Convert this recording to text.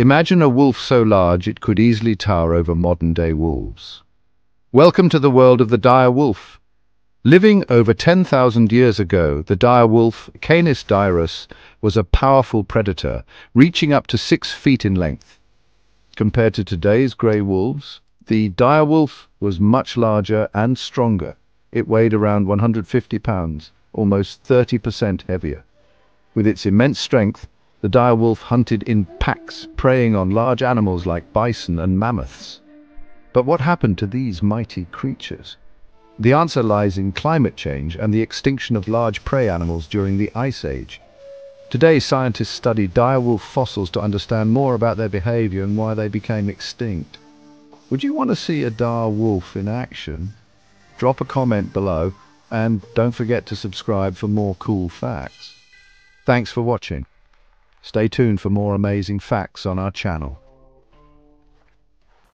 Imagine a wolf so large it could easily tower over modern-day wolves. Welcome to the world of the dire wolf. Living over 10,000 years ago, the dire wolf, Canis dirus, was a powerful predator, reaching up to six feet in length. Compared to today's grey wolves, the dire wolf was much larger and stronger. It weighed around 150 pounds, almost 30% heavier. With its immense strength, the dire wolf hunted in packs, preying on large animals like bison and mammoths. But what happened to these mighty creatures? The answer lies in climate change and the extinction of large prey animals during the Ice Age. Today, scientists study direwolf fossils to understand more about their behavior and why they became extinct. Would you want to see a dire wolf in action? Drop a comment below and don't forget to subscribe for more cool facts. Thanks for watching. Stay tuned for more amazing facts on our channel.